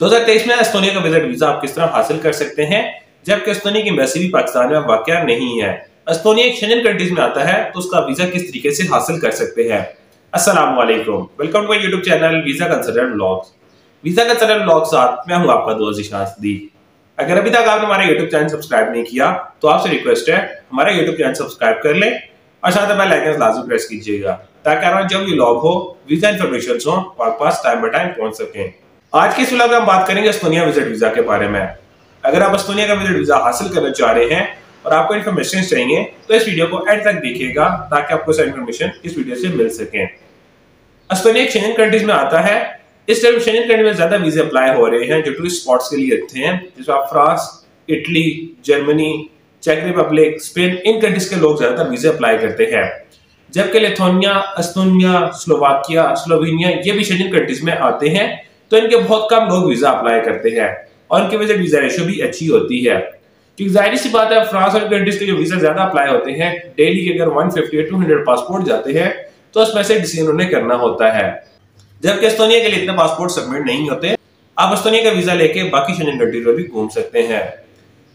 2023 में एस्तोनिया का visit visa आप किस तरह हासिल कर सकते हैं? जबकि एस्तोनिया की एम्बेसी भी पाकिस्तान में वाक़ नहीं है। एस्तोनिया एक शेंजन कंट्रीज़ में आता है तो उसका वीज़ा किस तरीके से हासिल कर सकते हैं? अस्सलाम वालेकुम to my YouTube channel visa consultant vlogs visa consultant vlog साथ मैं हूँ आपका दोस्त जिशान सदीक अगर अभी तक आपने हमारा यूट्यूब चैनल सब्सक्राइब नहीं किया तो आपसे रिक्वेस्ट है, हमारा यूट्यूब चैनल सब्सक्राइब कर ले और साथ में लाइक लाजमी प्रेस कीजिएगा, ताकि हमारा जब भी लॉग हो वीज़ा इन्फॉर्मेशन हो और पास टाइम बाय टाइम पहुँच सकें। आज के इस में हम बात करेंगे एस्तोनिया विज़िट वीज़ा के बारे में? अगर आप एस्तोनिया का विज़िट वीज़ा हासिल करना चाह रहे हैं और आपको इन्फॉर्मेशन चाहिए तो इस वीडियो को एंड तक देखिएगा ताकि आपको सारी इन्फॉर्मेशन इस वीडियो से मिल सके। एस्तोनिया शेंजन कंट्रीज़ में आता है। इस टाइम शेंजन कंट्री में ज़्यादा वीजे अप्लाई हो रहे हैं जो टूरिस्ट स्पॉट्स के लिए अच्छे हैं। जिसमें आप फ्रांस, इटली, जर्मनी चेक रिपब्लिक स्पेन इन कंट्रीज़ के लोग ज़्यादातर वीजे अप्लाई करते हैं। जबकि लिथोनिया एस्तोनिया स्लोवाकिया स्लोवेनिया ये भी शेंजन कंट्रीज़ में आते हैं। तो इनके बहुत कम लोग वीज़ा अप्लाई करते हैं और इनकी वजह वीज़ा रेशो भी अच्छी होती है। क्योंकि ज़ाहिर सी बात है, फ्रांस और कंट्रीज़ के जो वीज़ा ज़्यादा अप्लाई होते हैं, डेली के अगर 150 या 200 पासपोर्ट जाते हैं तो उसमें से डिसीज़न उन्हें करना होता है। जबकि एस्तोनिया के लिए इतने पासपोर्ट सबमिट नहीं होते, आप एस्तोनिया का वीज़ा लेके बाकी शेंजन कंट्रीज़ में भी घूम सकते हैं।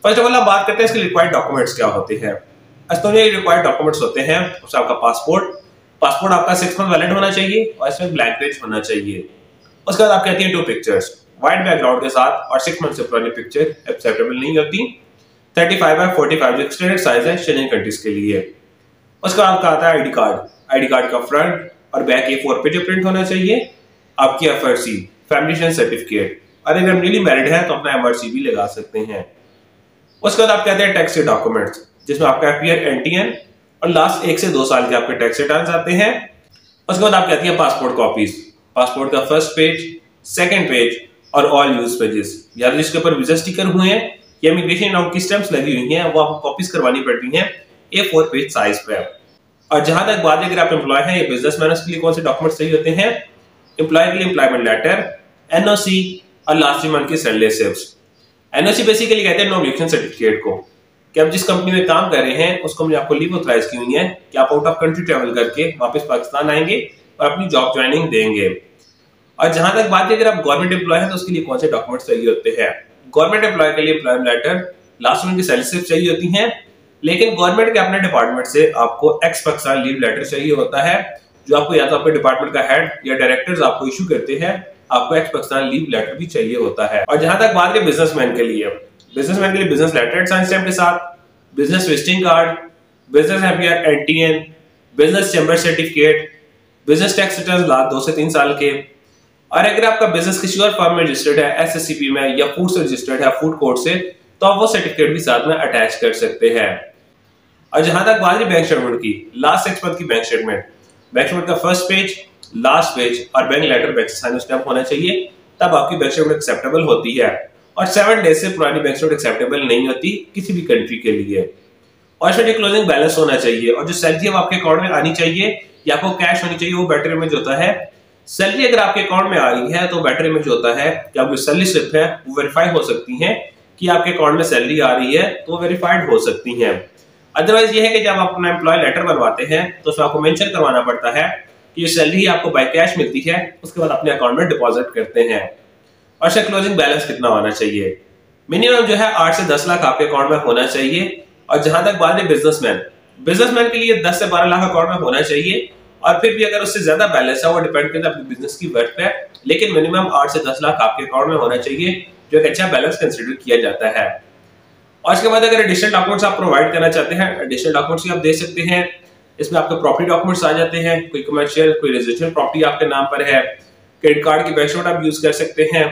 फ़र्स्ट ऑफ़ ऑल हम बात करते हैं इसके रिक्वायर्ड डॉक्यूमेंट्स क्या होते हैं। एस्तोनिया के रिक्वायर्ड डॉक्यूमेंट्स होते हैं उसमें आपका पासपोर्ट पासपोर्ट आपका सिक्स मंथ वैलिड होना चाहिए और इसमें ब्लैंक पेज होना चाहिए। उसके बाद आप कहती हैं टू पिक्चर्स व्हाइट बैकग्राउंड के साथ और सिक्स मंथ से पुरानी पिक्चर एक्सेप्टेबल नहीं होती। 35 बाय 45 जो एक्सटेंडेड साइज़ है शेंजन कंट्रीज़ के लिए। उसका आपका आता है आईडी कार्ड आईडी कार्ड का फ्रंट और बैक ए फोर पे जो प्रिंट होना चाहिए। आपकी एफआरसी फैमिली सर्टिफिकेट और अगर न्यूली मैरिड है तो अपना एमआरसी भी लगा सकते हैं। उसके बाद आप कहते हैं टैक्स डॉक्यूमेंट्स जिसमें आपका एफपीआर एनटीएन और लास्ट एक से दो साल के आपके टैक्स रिटर्न आते हैं। उसके बाद आप कहती हैं पासपोर्ट कॉपीज पासपोर्ट का फ़र्स्ट पेज सेकंड पेज और ऑल यूज़ पेजेस या तो जिसके ऊपर वीज़ा स्टिकर हुए हैं, या इमिग्रेशन नाउ की स्टैंप्स लगी हुई हैं, वो आपको कॉपीज करवानी पड़ती हैं ए फोर पेज साइज़ पे और जहाँ तक बात अगर आप एम्प्लॉय हैं, या बिज़नेस मैन के लिए कौन से डॉक्यूमेंट चाहिए होते हैं? एम्प्लॉय के लिए एम्प्लॉयमेंट लेटर एनओसी और लास्ट मंथ की सैलरी स्लिप्स एनओसी बेसिकली कहते हैं नो ऑब्जेक्शन सर्टिफिकेट को. कि आप जिस कंपनी में काम कर रहे हैं, उसको कंपनी आपको लीव ऑथराइज की हुई है, कि आप आउट ऑफ़ कंट्री ट्रेवल करके वापस पाकिस्तान आएँगे और अपनी जॉब ज्वाइनिंग देंगे। और जहाँ तक बात है, अगर आप गवर्नमेंट एम्प्लॉय हैं तो उसके लिए कौन से डॉक्यूमेंट्स चाहिए होते हैं? गवर्नमेंट एम्प्लॉय के लिए एम्प्लॉयमेंट लेटर लास्ट मंथ की सैलरी स्लिप चाहिए होती है, लेकिन गवर्नमेंट के अपने डिपार्टमेंट से आपको एक्स पाकिस्तान लीव लेटर चाहिए होता है, जो आपको या तो आपके डिपार्टमेंट का हेड या डायरेक्टर्स आपको इशू करते हैं, आपको एक्स पाकिस्तान लीव लेटर भी चाहिए होता है। और जहाँ तक बात है बिजनेसमैन के लिए बिजनेसमैन के लिए बिज़नेस लेटर साइन के साथ business visiting card business FIR NTN business chamber certificate business tax return दो से तीन साल के और अगर आपका बिज़नेस किसी और फर्म में रजिस्टर्ड है एसएससीपी में, या फ़ूड से रजिस्टर्ड है फ़ूड कोर्ट से तो आप वो सर्टिफिकेट भी साथ में अटैच कर सकते हैं। और जहाँ तक बात बैंक स्टेटमेंट की लास्ट सिक्स मंथ की बैंक स्टेटमेंट बैंक स्टेटमेंट का फ़र्स्ट पेज लास्ट पेज और bank letter bank sign stamp होना चाहिए, तब आपकी बैंक स्टेटमेंट एक्सेप्टेबल होती है। और सेवन डेज़ से पुरानी बैंक स्टेटमेंट एक्सेप्टेबल नहीं होती किसी भी कंट्री के लिए। और इसमें क्लोजिंग बैलेंस होना चाहिए, और जो सैलरी है आपके अकाउंट में आनी चाहिए, या आपको कैश होनी चाहिए, वो बैटरी में जो होता है सैलरी अगर आपके अकाउंट में आ रही है तो बैटरी में जो होता है कि आपकी सैलरी स्लिप है, वो वेरीफाई हो सकती है कि आपके अकाउंट में सैलरी आ रही है तो वेरीफाइड हो सकती है। अदरवाइज़ ये है कि जब आप अपना एम्प्लॉय लेटर बनवाते हैं तो उसमें आपको मेंशन करवाना पड़ता है कि सैलरी आपको बाई कैश मिलती है, उसके बाद अपने अकाउंट में डिपॉजिट करते हैं। और इसका क्लोजिंग बैलेंस कितना होना चाहिए? मिनिमम जो है, आठ से दस लाख आपके अकाउंट में होना चाहिए। और जहाँ तक बात है बिजनेसमैन बिजनेसमैन के लिए दस से बारह लाख अकाउंट में होना चाहिए। और फिर भी अगर उससे ज़्यादा बैलेंस है, वो डिपेंड करता है अपने बिज़नेस की वर्थ पे, लेकिन मिनिमम आठ से दस लाख आपके अकाउंट में होना चाहिए, जो एक अच्छा बैलेंस कंसिडर किया जाता है। और इसके बाद अगर एडिशनल डॉक्यूमेंट्स आप प्रोवाइड करना चाहते हैं एडिशनल डॉक्यूमेंट्स भी आप दे सकते हैं। इसमें आपके प्रॉपर्टी डॉक्यूमेंट्स आ जाते हैं, कोई कमर्शियल कोई रेजिडेंशियल प्रॉपर्टी आपके नाम पर है क्रेडिट कार्ड की बैकशॉट आप यूज़ कर सकते हैं,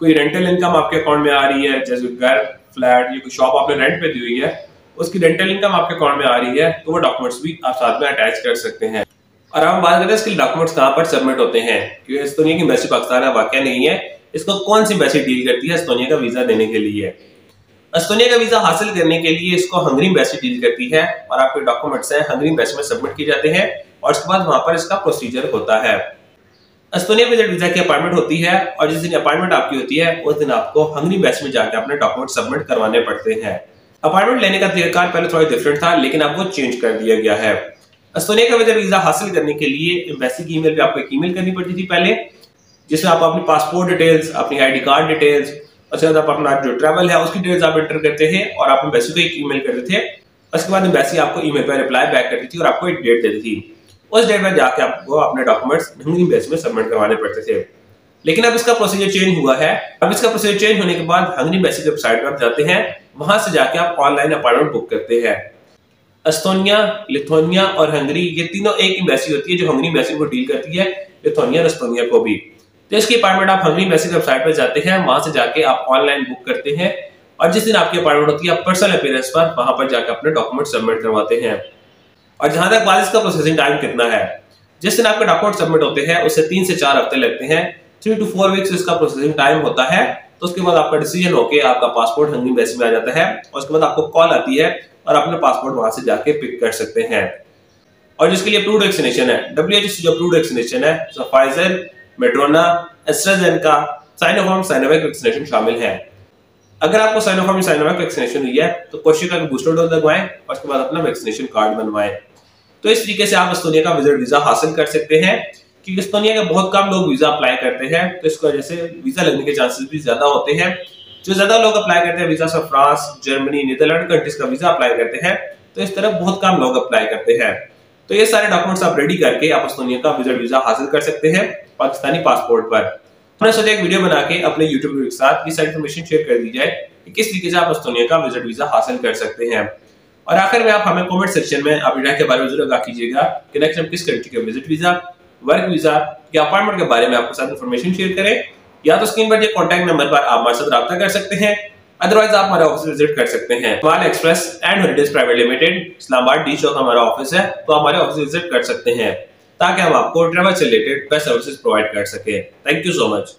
कोई रेंटल इनकम आपके अकाउंट में आ रही है, जैसे घर फ्लैट या कोई शॉप आपने रेंट पे दी हुई है, उसकी रेंटल इनकम आपके अकाउंट में आ रही है तो वो डॉक्यूमेंट्स भी आप साथ में अटैच कर सकते हैं। और हम बात करें इसके डॉक्यूमेंट्स कहाँ पर सबमिट होते हैं, क्योंकि एस्तोनिया की एम्बेसी पाकिस्तान है, वाक्य नहीं है। इसको कौन सी एम्बेसी डील करती है एस्तोनिया का वीज़ा देने के लिए? एस्तोनिया का वीज़ा हासिल करने के लिए इसको हंगरी एम्बेसी डील करती है और आपके डॉक्यूमेंट्स हैं, हंगरी एम्बेसी में सबमिट किए जाते हैं और उसके बाद वहाँ पर इसका प्रोसीजर होता है। एस्तोनिया विज़िट वीज़ा की अपॉइंटमेंट होती है और जिस दिन अपॉइंटमेंट आपकी होती है, उस दिन आपको हंगरी एम्बेसी में जाकर अपने डॉक्यूमेंट सबमिट करवाने पड़ते हैं। अपॉइंटमेंट लेने का तरीका पहले थोड़ा डिफरेंट था, लेकिन अब वो चेंज कर दिया गया है। एस्तोनिया का वीज़ा हासिल करने के लिए एम्बेसी की ईमेल पे आपको एक ईमेल करनी पड़ती थी पहले, जिसमें आप अपनी पासपोर्ट डिटेल्स अपनी आईडी कार्ड डिटेल्स उसके बाद आप अपना जो ट्रैवल है, उसकी डिटेल्स आप एंटर करते हैं और आप एम्बेसी को एक ईमेल करते थे। उसके बाद एम्बेसी आपको ईमेल पर रिप्लाई बैक करती थी और आपको एक डेट देती थी। उस डेट में जाके आपको अपने डॉक्यूमेंट्स हिंदी एम्बेसी में सबमिट करवाने पड़ते थे। लेकिन अब इसका प्रोसीजर चेंज हुआ है। अब इसका प्रोसीजर चेंज होने के बाद हंगरी एम्बेसी की वेबसाइट पर आप जाते हैं। वहाँ से जाके आप ऑनलाइन अपॉइंटमेंट बुक करते हैं। एस्तोनिया लिथोनिया और हंगरी, ये तीनों एक एम्बेसी होती है जो हंगरी एम्बेसी को डील करती है लिथोनिया और एस्तोनिया को भी। तो इसकी अपॉइंटमेंट आप हंगरी एम्बेसी वेबसाइट पर जाते हैं, वहाँ से जाके आप ऑनलाइन बुक करते हैं और जिस दिन आपकी अपॉइंटमेंट होती है, आप पर्सनल अपीयरेंस पर वहाँ पर जाकर अपने डॉक्यूमेंट सबमिट करवाते हैं। और जहाँ तक बात इसका प्रोसेसिंग टाइम कितना है? जिस दिन आपके डॉक्यूमेंट सबमिट होते हैं, उससे तीन से चार हफ़्ते लगते हैं, थ्री टू फोर वीक्स इसका प्रोसेसिंग टाइम होता है तो उसके बाद आपका डिसीज़न होके आपका पासपोर्ट हंगरी एम्बेसी में आ जाता है, और उसके बाद आपको कॉल आती है और अपने पासपोर्ट वहाँ से जाके पिक कर सकते हैं। और जिसके लिए अप्रूव्ड वैक्सीनेशन है डब्ल्यूएचओ से जो अप्रूव्ड वैक्सीनेशन है Pfizer Moderna AstraZeneca Sinopharm Sinovac vaccination शामिल है। अगर आपको साइनोफार्म साइनोवैक वैक्सीनेशन हुई है तो कोशिश का बूस्टर डोज लगवाएँ और उसके बाद अपना वैक्सीनेशन कार्ड बनवाएँ। तो इस तरीके से आप एस्तोनिया का विज़िट वीज़ा हासिल कर सकते हैं, क्योंकि एस्तोनिया के बहुत कम लोग वीज़ा अप्लाई करते हैं तो इसकी वजह से वीज़ा लगने के चांसेस भी ज़्यादा होते हैं। जो ज़्यादा लोग अप्लाई करते हैं वीज़ा से फ्रांस जर्मनी नीदरलैंड कंट्रीज़ का वीज़ा अप्लाई करते हैं तो इस तरह बहुत कम लोग अप्लाई करते हैं। तो ये सारे डॉक्यूमेंट्स आप रेडी करके आप एस्तोनिया का विज़िट वीज़ा हासिल कर सकते हैं पाकिस्तानी पासपोर्ट पर। हमने सोचा एक वीडियो बना के अपने यूट्यूब के साथ ये सारी इन्फॉर्मेशन शेयर कर दी जाए कि किस तरीके से आप एस्तोनिया का विज़िट वीज़ा हासिल कर सकते हैं। और आखिर में आप हमें कमेंट सेक्शन में आप इंडिया के बारे में ज़रूर कीजिएगा कि नेक्स्ट हम किस कंट्री के विज़िट वीज़ा वर्क वीज़ा या अपॉइंटमेंट के बारे में आपके साथ इन्फॉर्मेशन शेयर करें। या तो स्क्रीन पर कॉन्टेक्ट नंबर पर आप हमारे साथ रब्ता कर सकते हैं अदरवाइज़ आप हमारे ऑफ़िस विज़िट कर सकते हैं। Mall Express and Holidays Private Limited Islamabad D Chowk हमारा ऑफ़िस है तो आप हमारे ऑफ़िस विज़िट कर सकते हैं, ताकि हम आपको ट्रेवल से रिलेटेड बेस्ट सर्विसेज़ प्रोवाइड कर सके। Thank you so much